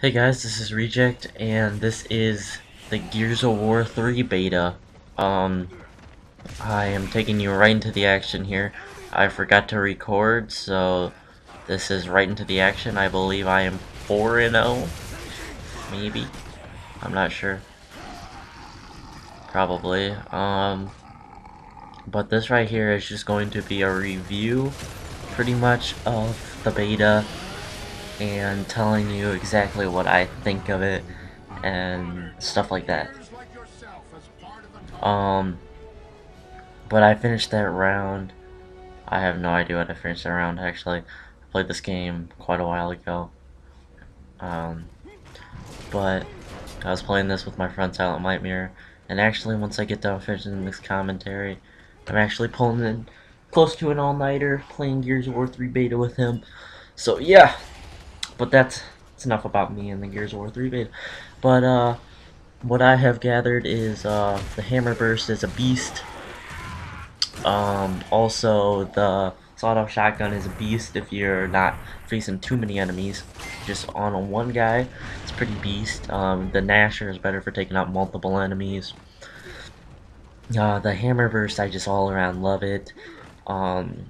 Hey guys, this is Reject, and this is the Gears of War 3 beta. Um, I am taking you right into the action here. I forgot to record, so this is right into the action. I believe I am 4-0, maybe. I'm not sure. Probably. Um, but this right here is just going to be a review, pretty much, of the beta and telling you exactly what I think of it and stuff like that. Um, but I finished that round. I have no idea what I finished that round actually. I played this game quite a while ago. Um, but I was playing this with my friend Silent Nightmare, and actually once I get done finishing this commentary, I'm actually pulling in close to an all-nighter playing Gears of War 3 beta with him. So yeah, but that's, that's enough about me and the Gears of War 3 beta. But, uh, what I have gathered is, uh, the Hammer Burst is a beast. Um, also, the sawed-off shotgun is a beast if you're not facing too many enemies. Just on one guy, it's pretty beast. Um, the Gnasher is better for taking out multiple enemies. Uh, the Hammer Burst, I just all around love it. Um,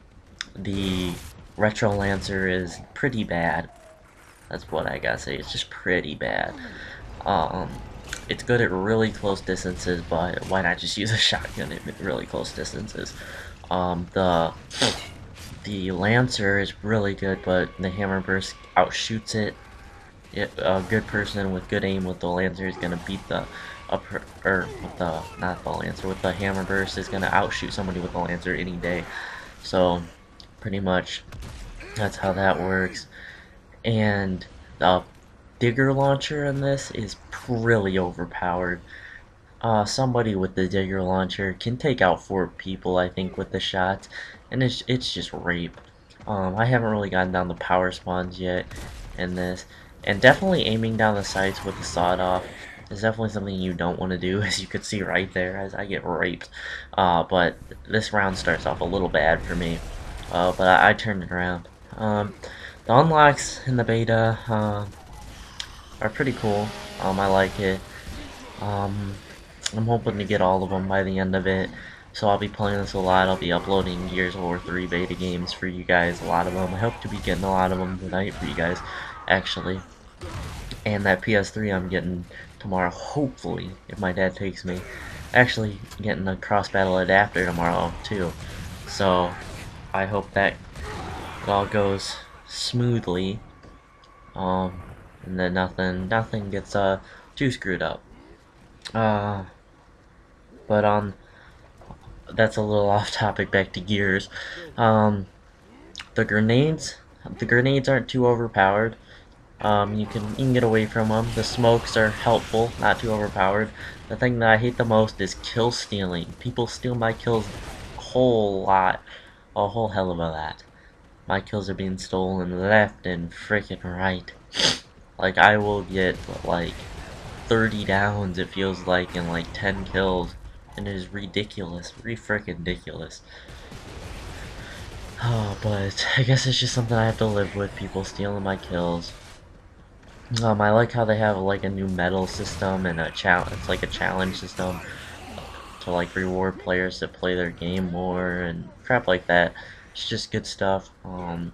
the Retro Lancer is pretty bad. That's what I gotta say. It's just pretty bad. Um, it's good at really close distances, but why not just use a shotgun at really close distances? Um, the the Lancer is really good, but the Hammer Burst outshoots it. it. A good person with good aim with the Lancer is gonna beat the upper, or with the not the Lancer with the Hammer Burst is gonna outshoot somebody with the Lancer any day. So, pretty much, that's how that works and the digger launcher in this is really overpowered. Uh, somebody with the digger launcher can take out four people, I think, with the shots, and it's it's just rape. Um, I haven't really gotten down the power spawns yet in this, and definitely aiming down the sights with the sawed off is definitely something you don't want to do, as you could see right there as I get raped. Uh, but this round starts off a little bad for me, uh, but I, I turned it around. Um, the unlocks in the beta uh, are pretty cool. Um, I like it. Um, I'm hoping to get all of them by the end of it. So I'll be playing this a lot. I'll be uploading Gears of War 3 beta games for you guys, a lot of them. I hope to be getting a lot of them tonight for you guys, actually. And that PS3 I'm getting tomorrow, hopefully, if my dad takes me. Actually, getting a cross-battle adapter tomorrow, too. So, I hope that all goes smoothly. Um, and then nothing, nothing gets uh too screwed up. Uh, but um, that's a little off topic. Back to gears. Um, the grenades, the grenades aren't too overpowered. Um, you can you can get away from them. The smokes are helpful, not too overpowered. The thing that I hate the most is kill stealing. People steal my kills a whole lot, a whole hell of a lot my kills are being stolen left and freaking right. Like, I will get, like, 30 downs, it feels like, and, like, 10 kills. And it is ridiculous. Re freaking ridiculous. Oh, but I guess it's just something I have to live with, people stealing my kills. Um, I like how they have, like, a new medal system and a challenge, it's like a challenge system to, like, reward players that play their game more and crap like that. It's just good stuff. Um,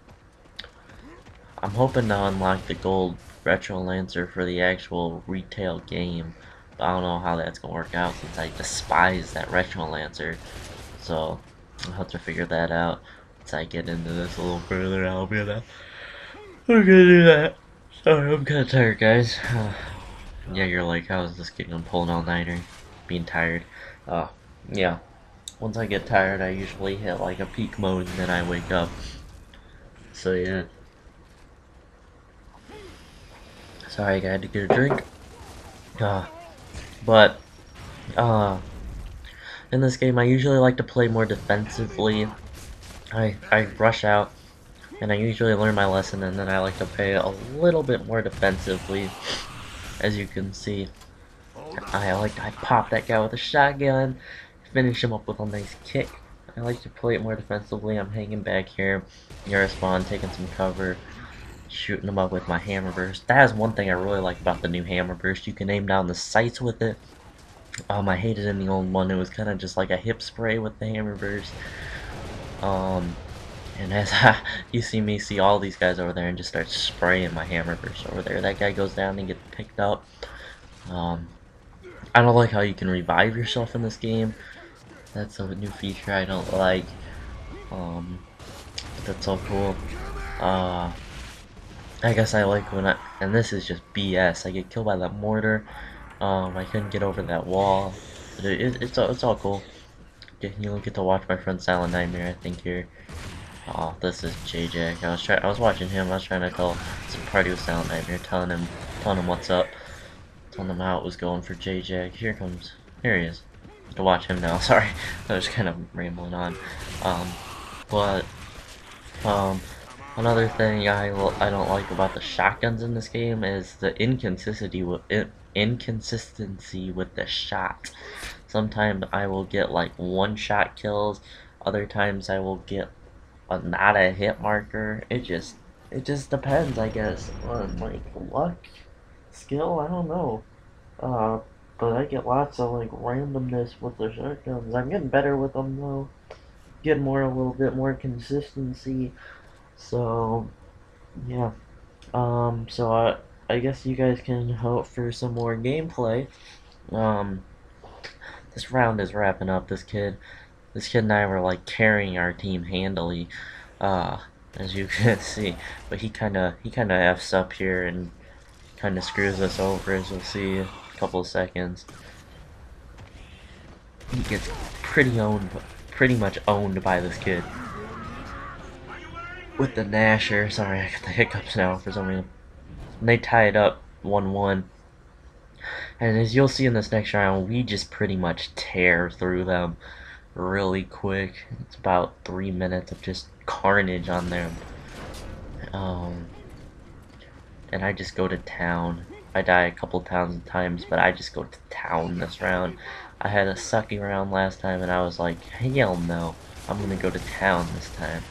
I'm hoping to unlock the gold Retro Lancer for the actual retail game. But I don't know how that's going to work out since I despise that Retro Lancer. So, I'll have to figure that out once I get into this a little further. I'll be that. We're gonna do that. Sorry, I'm kinda tired, guys. yeah, you're like, how is this getting pulling all nighter? Being tired. Uh, yeah once I get tired, I usually hit like a peak mode and then I wake up. So yeah. Sorry, I had to get a drink. Uh, but, uh, in this game, I usually like to play more defensively. I, I rush out, and I usually learn my lesson, and then I like to play a little bit more defensively. As you can see, I like I pop that guy with a shotgun, finish him up with a nice kick. I like to play it more defensively. I'm hanging back here near a spawn, taking some cover. shooting them up with my hammer burst. That is one thing I really like about the new hammer burst. You can aim down the sights with it. Um, I hated in the old one. It was kind of just like a hip spray with the hammer burst. Um, and as I, you see me see all these guys over there and just start spraying my hammer burst over there. That guy goes down and gets picked up. Um, I don't like how you can revive yourself in this game. That's a new feature I don't like. Um, that's so cool. Uh, I guess I like when I, and this is just BS. I get killed by that mortar. Um, I couldn't get over that wall. It, it, it's all, it's all cool. You don't get to watch my friend Silent Nightmare. I think here. Oh, this is JJ. I was trying. I was watching him. I was trying to call some party with Silent Nightmare, telling him, telling him what's up, telling him how it was going for JJ. Here comes. Here he is. To watch him now. Sorry, I was kind of rambling on. Um, but um, another thing I I don't like about the shotguns in this game is the inconsistency with in, inconsistency with the shot. Sometimes I will get like one shot kills. Other times I will get but not a hit marker. It just it just depends, I guess, on like luck, skill. I don't know. Uh, but I get lots of like randomness with the shotguns. I'm getting better with them though. Get more a little bit more consistency. So yeah. Um. So I I guess you guys can hope for some more gameplay. Um. This round is wrapping up. This kid this kid and I were like carrying our team handily, uh, as you can see. But he kind of he kind of f's up here and kind of screws us over, as you'll see couple seconds. He gets pretty owned, pretty much owned by this kid. With the Gnasher, sorry, I got the hiccups now for some reason. And they tie it up 1-1. And as you'll see in this next round, we just pretty much tear through them really quick. It's about three minutes of just carnage on them. Um, and I just go to town. I die a couple thousand times, but I just go to town this round. I had a sucky round last time, and I was like, hell no, I'm gonna go to town this time.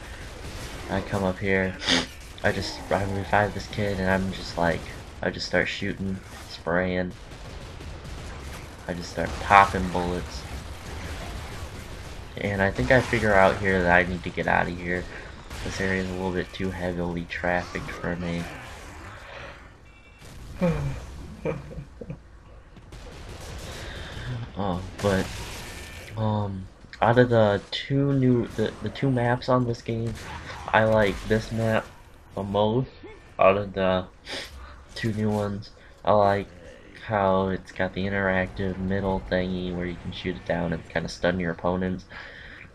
I come up here, I just I revive this kid, and I'm just like, I just start shooting, spraying. I just start popping bullets. And I think I figure out here that I need to get out of here. This area is a little bit too heavily trafficked for me. Oh, but um out of the two new the, the two maps on this game, I like this map the most out of the two new ones. I like how it's got the interactive middle thingy where you can shoot it down and kind of stun your opponents.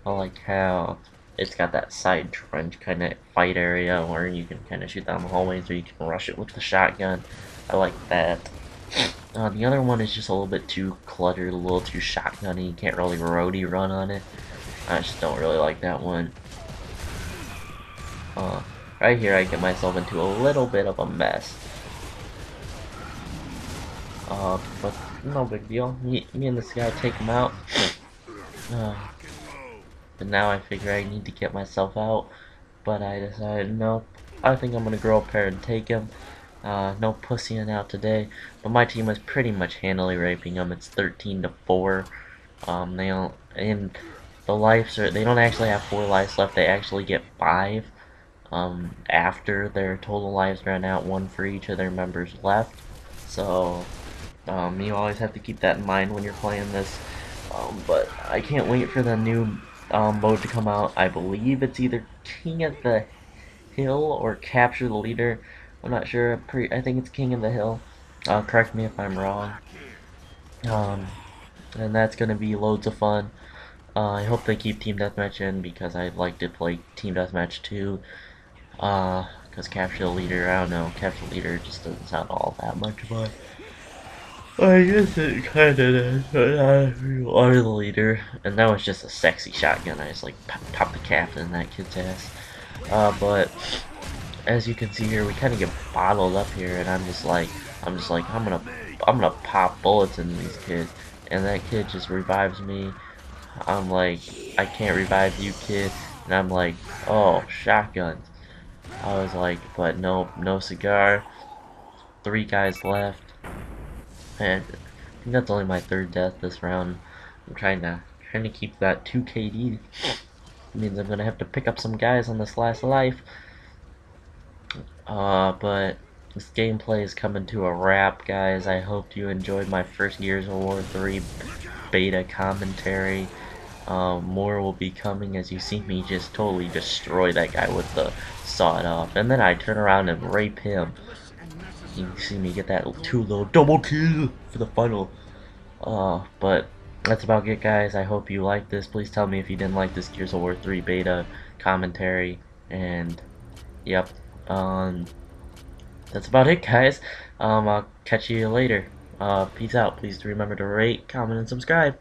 I like how it's got that side trench kind of fight area where you can kind of shoot down the hallways or you can rush it with the shotgun. I like that. Uh, the other one is just a little bit too cluttered, a little too shotgunny. You can't really roadie run on it. I just don't really like that one. Uh, right here I get myself into a little bit of a mess. Uh, but no big deal. Me, me and this guy take him out. Uh, but now I figure I need to get myself out. But I decided, no, I think I'm gonna grow a pair and take him. Uh, no pussying out today. But my team was pretty much handily raping them. It's 13 to 4. Um, they don't, and the lives are, they don't actually have 4 lives left. They actually get 5. Um, after their total lives run out, one for each of their members left. So, um, you always have to keep that in mind when you're playing this. Um, but I can't wait for the new um, mode to come out. I believe it's either King of the Hill or Capture the Leader. I'm not sure. I think it's King of the Hill. Uh, correct me if I'm wrong. Um, and that's going to be loads of fun. Uh, I hope they keep Team Deathmatch in because I'd like to play Team Deathmatch too. Uh, because Capture the Leader, I don't know, Capture the Leader just doesn't sound all that much fun. I guess it kinda is, but you are the leader. And that was just a sexy shotgun. I just like popped the cap in that kid's ass. Uh, but as you can see here, we kind of get bottled up here, and I'm just like, I'm just like, I'm gonna, I'm gonna pop bullets in these kids, and that kid just revives me. I'm like, I can't revive you, kid, and I'm like, oh, shotguns. I was like, but no, no cigar. Three guys left. And I think that's only my third death this round. I'm trying to trying to keep that 2 KD. means I'm gonna have to pick up some guys on this last life. Uh, but this gameplay is coming to a wrap, guys. I hope you enjoyed my first Gears of War 3 beta commentary. Um, more will be coming as you see me just totally destroy that guy with the sawed off. And then I turn around and rape him. You see me get that two little double kill for the final. Uh, but that's about it, guys. I hope you liked this. Please tell me if you didn't like this Gears of War 3 beta commentary. And, yep. Um, that's about it, guys. Um, I'll catch you later. Uh, peace out. Please remember to rate, comment, and subscribe.